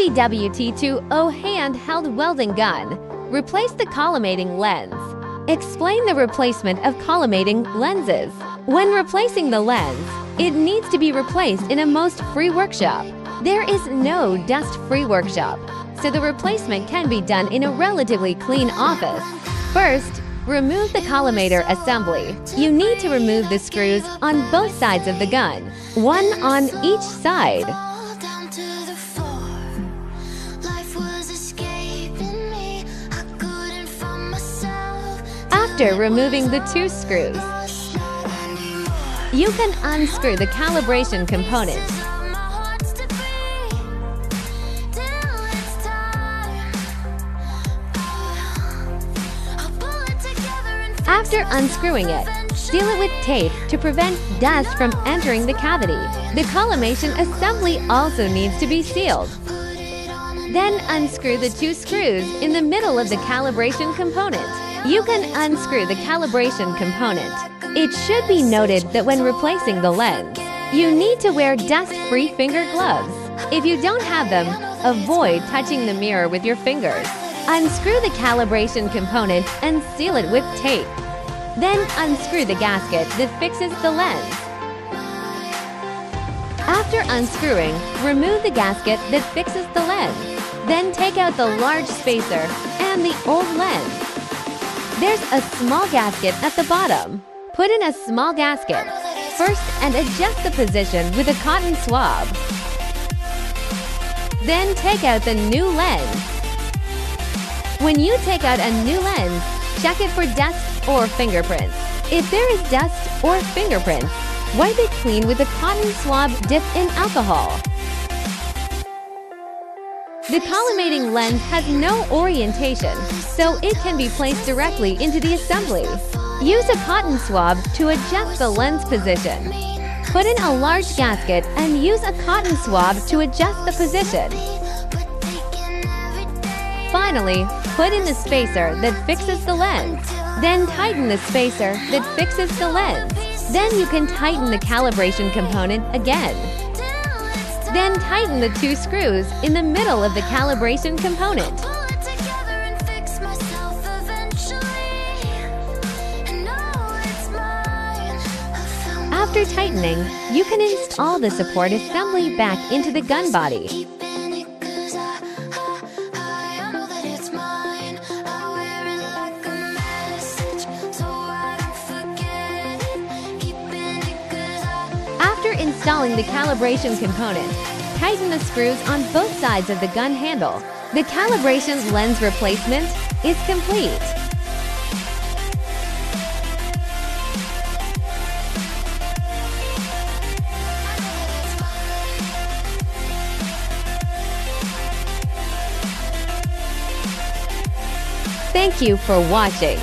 BWT20 handheld welding gun. Replace the collimating lens. Explain the replacement of collimating lenses. When replacing the lens, it needs to be replaced in a most-free workshop. There is no dust-free workshop, so the replacement can be done in a relatively clean office. First, remove the collimator assembly. You need to remove the screws on both sides of the gun, one on each side. After removing the two screws, you can unscrew the calibration component. After unscrewing it, seal it with tape to prevent dust from entering the cavity. The collimation assembly also needs to be sealed. Then unscrew the two screws in the middle of the calibration component. You can unscrew the calibration component. It should be noted that when replacing the lens, you need to wear dust-free finger gloves. If you don't have them, avoid touching the mirror with your fingers. Unscrew the calibration component and seal it with tape. Then unscrew the gasket that fixes the lens. After unscrewing, remove the gasket that fixes the lens. Then take out the large spacer and the old lens. There's a small gasket at the bottom. Put in a small gasket first and adjust the position with a cotton swab. Then take out the new lens. When you take out a new lens, check it for dust or fingerprints. If there is dust or fingerprints, wipe it clean with a cotton swab dipped in alcohol. The collimating lens has no orientation, so it can be placed directly into the assembly. Use a cotton swab to adjust the lens position. Put in a large gasket and use a cotton swab to adjust the position. Finally, put in the spacer that fixes the lens. Then tighten the spacer that fixes the lens. Then you can tighten the calibration component again. Till it's time. Then tighten the two screws in the middle of the calibration component. Pull it together and fix myself eventually. And know it's mine. I found After tightening, you can install the support assembly back into the gun body. Installing the calibration component, tighten the screws on both sides of the gun handle. The calibration lens replacement is complete. Thank you for watching.